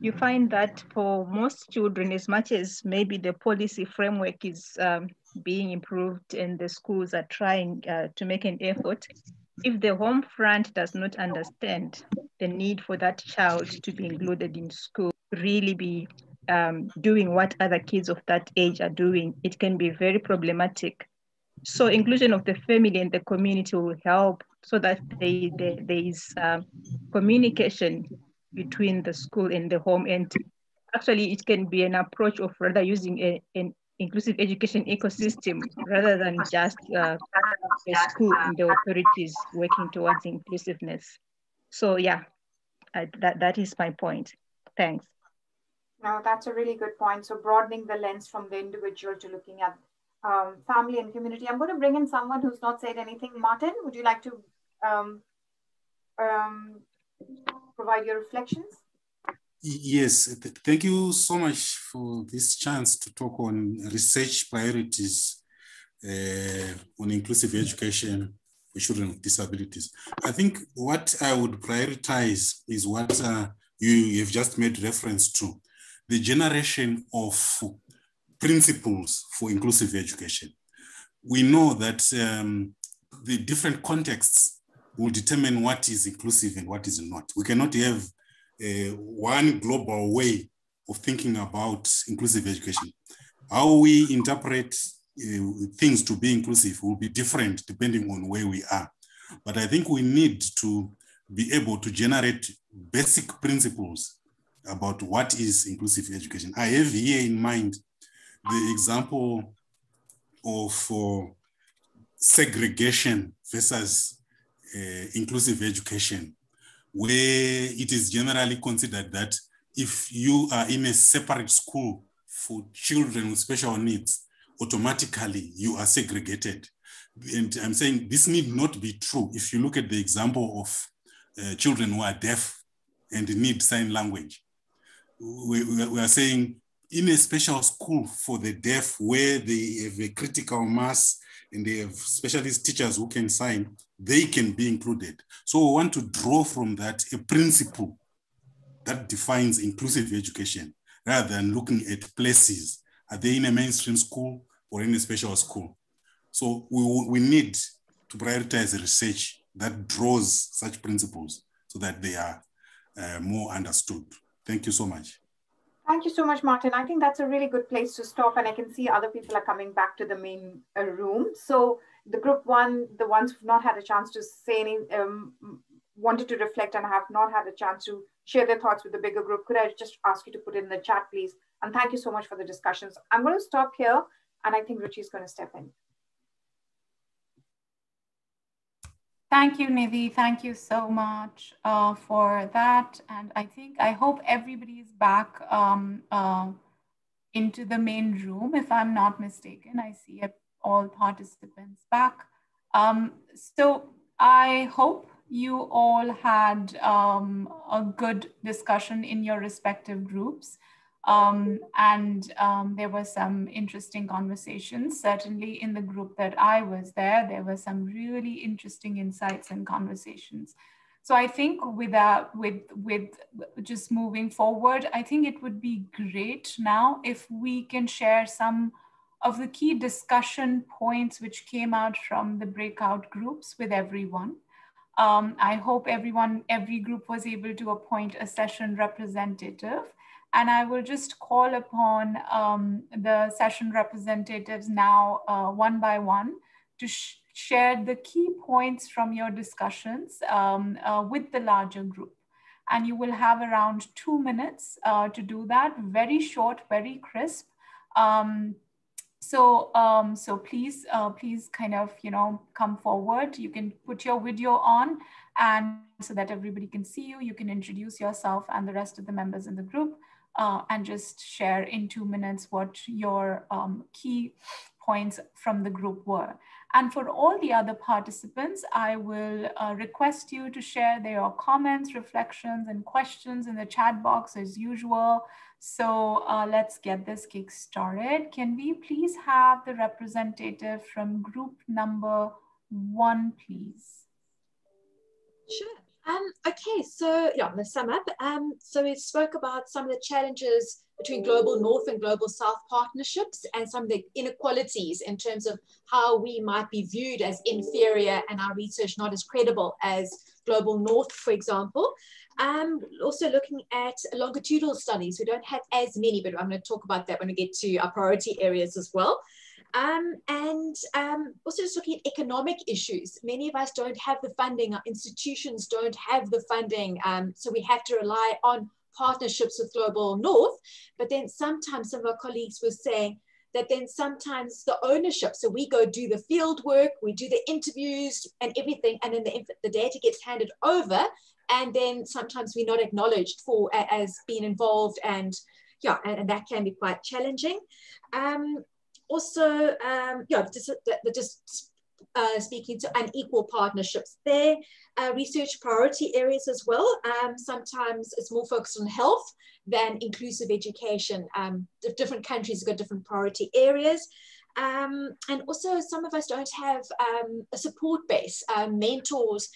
you find that for most children, as much as maybe the policy framework is um, being improved and the schools are trying uh, to make an effort, if the home front does not understand the need for that child to be included in school, really be um, doing what other kids of that age are doing, it can be very problematic. So inclusion of the family and the community will help so that they, they, there is um, communication between the school and the home. And actually it can be an approach of rather using a, an inclusive education ecosystem rather than just uh, the school and the authorities working towards inclusiveness. So yeah, I, that, that is my point. Thanks. No, that's a really good point. So broadening the lens from the individual to looking at um, family and community. I'm going to bring in someone who's not said anything. Martin, would you like to um, um, provide your reflections? Yes, th thank you so much for this chance to talk on research priorities uh, on inclusive education for children with disabilities. I think what I would prioritize is what uh, you have just made reference to, the generation of principles for inclusive education. We know that um, the different contexts will determine what is inclusive and what is not. We cannot have uh, one global way of thinking about inclusive education. How we interpret things to be inclusive will be different depending on where we are. But I think we need to be able to generate basic principles about what is inclusive education. I have here in mind the example of uh, segregation versus uh, inclusive education where it is generally considered that if you are in a separate school for children with special needs, automatically you are segregated. And I'm saying this need not be true if you look at the example of uh, children who are deaf and need sign language. We, we, are saying in a special school for the deaf where they have a critical mass and they have specialist teachers who can sign, they can be included. So we want to draw from that a principle that defines inclusive education rather than looking at places. Are they in a mainstream school or in a special school? So we, we need to prioritize research that draws such principles so that they are uh, more understood. Thank you so much. Thank you so much, Martin. I think that's a really good place to stop. And I can see other people are coming back to the main uh, room. So the group one, the ones who've not had a chance to say any, um, wanted to reflect and have not had a chance to share their thoughts with the bigger group, could I just ask you to put it in the chat, please? And thank you so much for the discussions. I'm going to stop here. And I think Ruchi is going to step in. Thank you, Nidhi. Thank you so much uh, for that. And I think, I hope everybody is back um, uh, into the main room, if I'm not mistaken. I see all participants back. Um, so I hope you all had um, a good discussion in your respective groups. Um, and um, there were some interesting conversations. Certainly, in the group that I was there, there were some really interesting insights and conversations. So I think without with with just moving forward, I think it would be great now if we can share some of the key discussion points which came out from the breakout groups with everyone. Um, I hope everyone, every group was able to appoint a session representative and I will just call upon um, the session representatives now uh, one by one to sh share the key points from your discussions um, uh, with the larger group. And you will have around two minutes uh, to do that, very short, very crisp. Um, so, um, so please, uh, please kind of, you know, come forward. You can put your video on and so that everybody can see you. You can introduce yourself and the rest of the members in the group uh, and just share in two minutes what your um, key points from the group were. And for all the other participants, I will uh, request you to share their comments, reflections, and questions in the chat box as usual. So uh, let's get this kick started. Can we please have the representative from group number one, please? Sure. Um, okay, so yeah, let's sum up. Um, so we spoke about some of the challenges between global north and global south partnerships and some of the inequalities in terms of how we might be viewed as inferior and our research not as credible as global north, for example. Um, also looking at longitudinal studies. We don't have as many, but I'm going to talk about that when we get to our priority areas as well. Um, and um, also just looking at economic issues. Many of us don't have the funding, our institutions don't have the funding, um, so we have to rely on partnerships with Global North. But then sometimes some of our colleagues were saying that then sometimes the ownership, so we go do the field work, we do the interviews and everything, and then the, the data gets handed over, and then sometimes we're not acknowledged for as being involved and yeah, and, and that can be quite challenging. Um, also, um, yeah, just, just uh, speaking to unequal partnerships there. Uh, research priority areas as well. Um, sometimes it's more focused on health than inclusive education. Um, different countries have got different priority areas. Um, and also some of us don't have um, a support base, um, mentors